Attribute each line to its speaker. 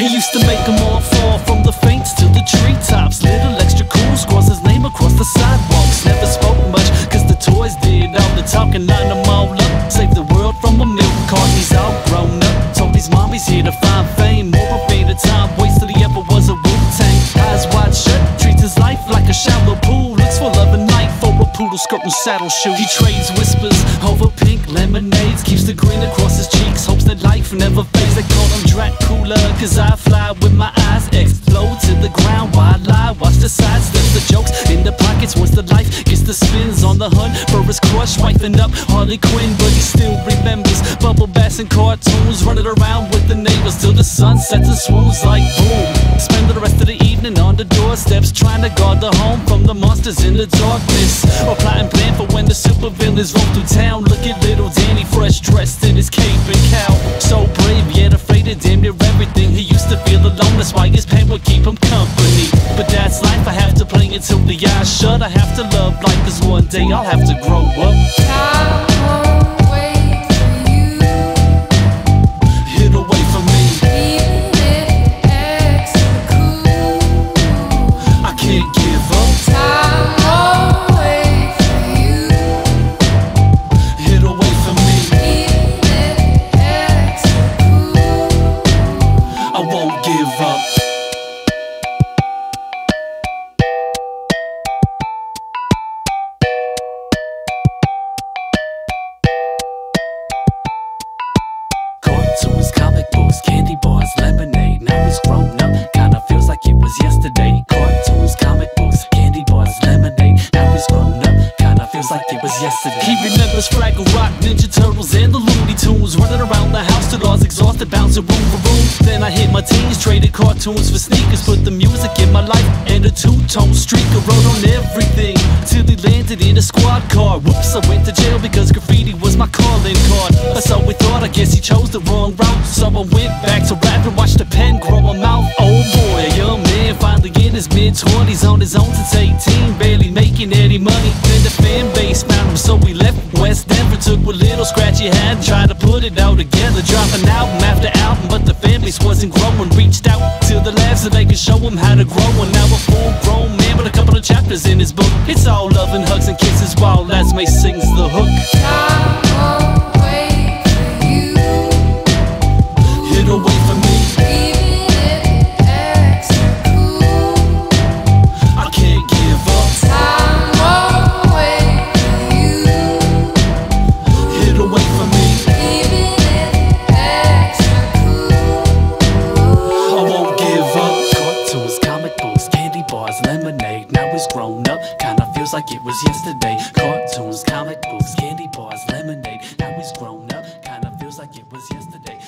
Speaker 1: He used to make them all fall from the faints to the treetops. Little Extra Kool scores his name across the sidewalks. Never spoke much, cause the toys did all the talking, lined them all up. save the world from a milk carton, he's all grown up. Told his mom he's here to find fame. More of the time wasted, he ever was a Wu Tang. Eyes wide shut, treats his life like a shallow pool. Looks for love and night for a poodle skirt and saddle shoe. He trades whispers over pink lemonades, keeps the grin across his cheek life never fades. They call him Dracula, cause I fly with my eyes explode to the ground while I watch the sides. There's the jokes in the pockets once the life gets the spins on the hunt for his crush, wifing up Harley Quinn, but he still remembers bubble bass and cartoons, running around with the neighbors till the sun sets and swoons like boom. Spend the rest of the evening on the doorsteps, trying to guard the home from the monsters in the darkness, or plan for when the supervillains roll through town. Look at little Till the eyes shut. I have to love life, cause one day I'll have to grow up. Like it was yesterday. He remembers Fraggle Rock, Ninja Turtles, and the Looney Tunes. Running around the house till I was exhausted, bouncing room for room. Then I hit my teens, traded cartoons for sneakers, put the music in my life, and a two-tone streaker wrote on everything till he landed in a squad car. Whoops, I went to jail because graffiti was my calling card. So we thought, I guess he chose the wrong route. So I went back to rap and watched the pen grow a mouth. Oh boy, young his mid 20s on his own since 18, barely making any money. Then the fan base found him, so we left West Denver, took what little scratch he had, and tried to put it all together, dropping album after album. But the fan base wasn't growing, reached out to the labs so they could show him how to grow. And now a full grown man with a couple of chapters in his book. It's all love and hugs and kisses while Esme sings the hook. Feels like it was yesterday. Cartoons, comic books, candy bars, lemonade. Now he's grown up, kinda feels like it was yesterday.